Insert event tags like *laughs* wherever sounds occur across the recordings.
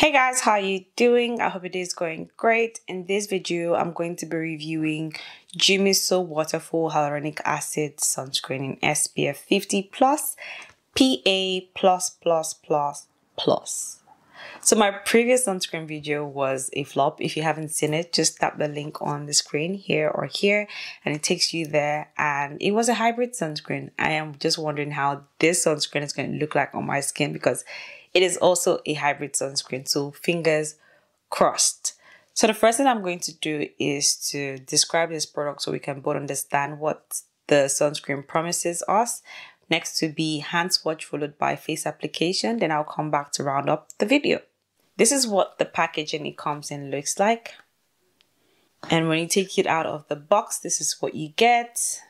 Hey guys, how are you doing? I hope it is going great. In this video, I'm going to be reviewing Jumiso Waterfull Hyaluronic Acid Sunscreen in SPF 50 plus PA plus plus plus plus. So my previous sunscreen video was a flop. If you haven't seen it, just tap the link on the screen here or here and it takes you there. And it was a hybrid sunscreen. I am just wondering how this sunscreen is going to look like on my skin because it is also a hybrid sunscreen, so fingers crossed. So the first thing I'm going to do is to describe this product so we can both understand what the sunscreen promises us. Next to be hand swatch followed by face application. Then I'll come back to round up the video. This is what the packaging it comes in looks like. And when you take it out of the box, this is what you get.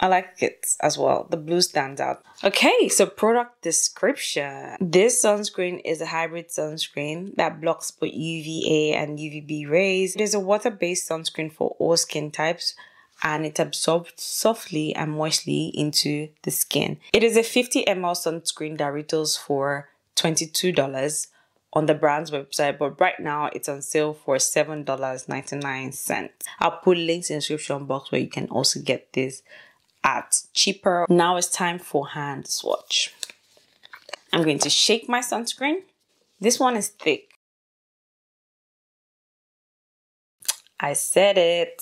I like it as well. The blue stands out. Okay, so product description. This sunscreen is a hybrid sunscreen that blocks both UVA and UVB rays. It is a water-based sunscreen for all skin types and it absorbs softly and moistly into the skin. It is a 50 ml sunscreen that retails for $22 on the brand's website, but right now it's on sale for $7.99. I'll put links in the description box where you can also get this at cheaper. Now it's time for hand swatch. I'm going to shake my sunscreen. This one is thick. I said it.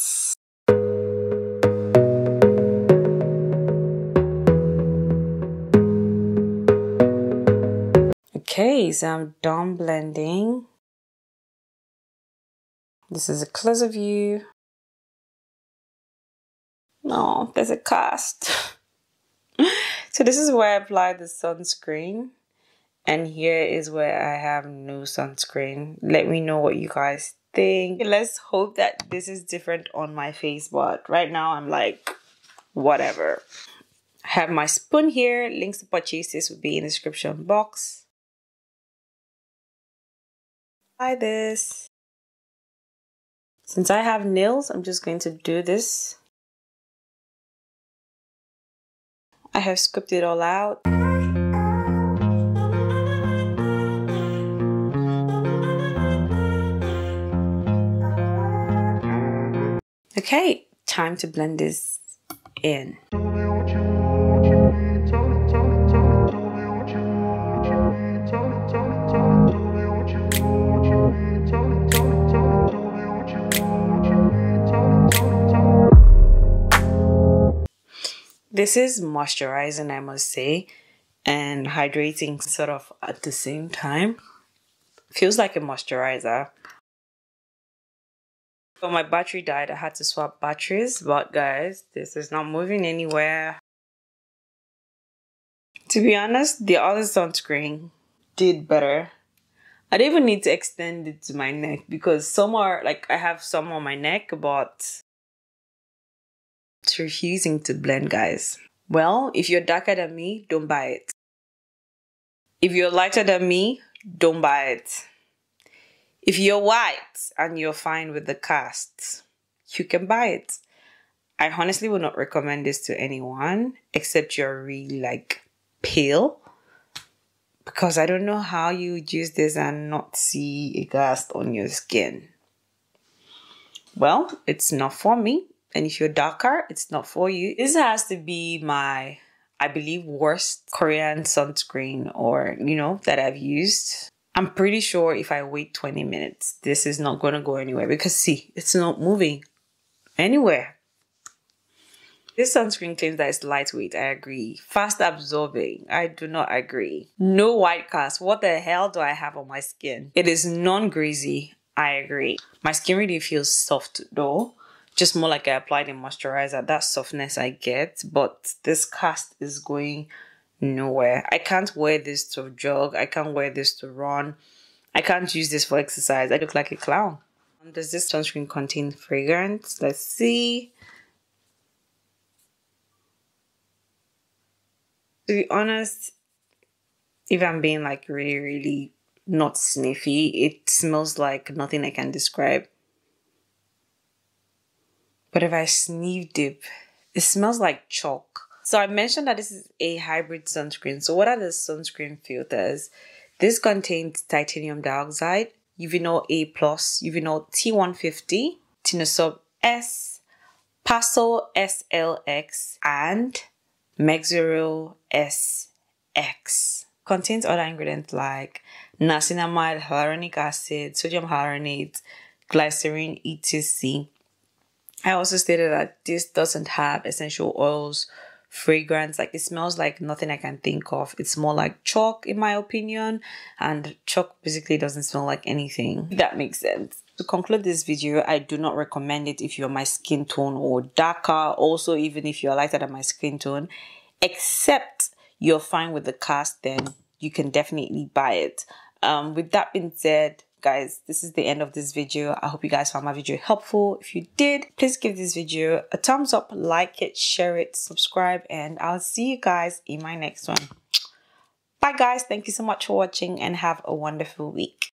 Okay, so I'm done blending. This is a closer view. No, there's a cast. *laughs* so this is where I apply the sunscreen. And here is where I have no sunscreen. Let me know what you guys think. Let's hope that this is different on my face. But right now I'm like, whatever. I have my spoon here. Links to purchase this will be in the description box. Buy this. Since I have nails, I'm just going to do this I have scooped it all out. Okay, time to blend this in. This is moisturizing, I must say, and hydrating sort of at the same time. Feels like a moisturizer. So my battery died. I had to swap batteries, but guys, this is not moving anywhere. To be honest, the other sunscreen did better. I don't even need to extend it to my neck because some are like I have some on my neck, but it's refusing to blend, guys. Well, if you're darker than me, don't buy it. If you're lighter than me, don't buy it. If you're white and you're fine with the cast, you can buy it. I honestly would not recommend this to anyone except you're really like pale because I don't know how you use this and not see a cast on your skin. Well, it's not for me. And if you're darker, it's not for you. This has to be my, I believe, worst Korean sunscreen or, you know, that I've used. I'm pretty sure if I wait 20 minutes, this is not going to go anywhere because see, it's not moving anywhere. This sunscreen claims that it's lightweight. I agree. Fast absorbing. I do not agree. No white cast. What the hell do I have on my skin? It is non-greasy. I agree. My skin really feels soft though just more like I applied a moisturizer, that softness I get, but this cast is going nowhere. I can't wear this to jog, I can't wear this to run, I can't use this for exercise. I look like a clown. Um, does this sunscreen contain fragrance? Let's see. To be honest, if I'm being like really, really not sniffy, it smells like nothing I can describe. But if I sneeze deep, it smells like chalk. So I mentioned that this is a hybrid sunscreen. So what are the sunscreen filters? This contains titanium dioxide, Uvinul A+, Uvinul T150, Tinosorb S, Parsol SLX, and Mexoryl SX. Contains other ingredients like niacinamide, hyaluronic acid, sodium hyaluronate, glycerin, etc. I also stated that this doesn't have essential oils, fragrance, like it smells like nothing I can think of. It's more like chalk, in my opinion, and chalk basically doesn't smell like anything. That makes sense. To conclude this video, I do not recommend it if you're my skin tone or darker, also, even if you're lighter than my skin tone, except you're fine with the cast, then you can definitely buy it. Um, with that being said, guys this is the end of this video. I hope you guys found my video helpful. If you did please give this video a thumbs up like it share it subscribe and i'll see you guys in my next one. Bye guys. Thank you so much for watching and have a wonderful week